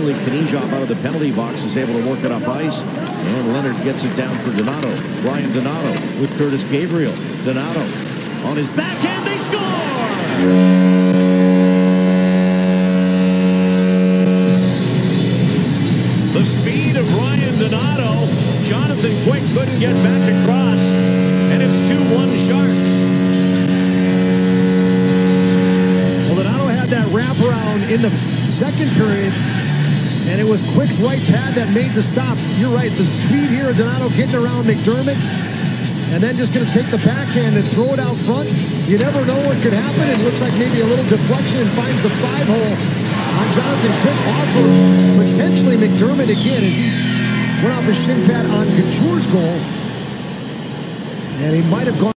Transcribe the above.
Finally, Knyzhov out of the penalty box is able to work it up ice. And Leonard gets it down for Donato. Ryan Donato with Curtis Gabriel. Donato on his backhand. They score! The speed of Ryan Donato. Jonathan Quick couldn't get back across. And it's 2-1 Sharks. Well, Donato had that wraparound in the second period, and it was Quick's right pad that made the stop. You're right, the speed here Donato getting around MacDermid, and then just going to take the backhand and throw it out front. You never know what could happen. It looks like maybe a little deflection and finds the five hole on Jonathan Quick off of potentially MacDermid again as he's went off his shin pad on Couture's goal. And he might have gone.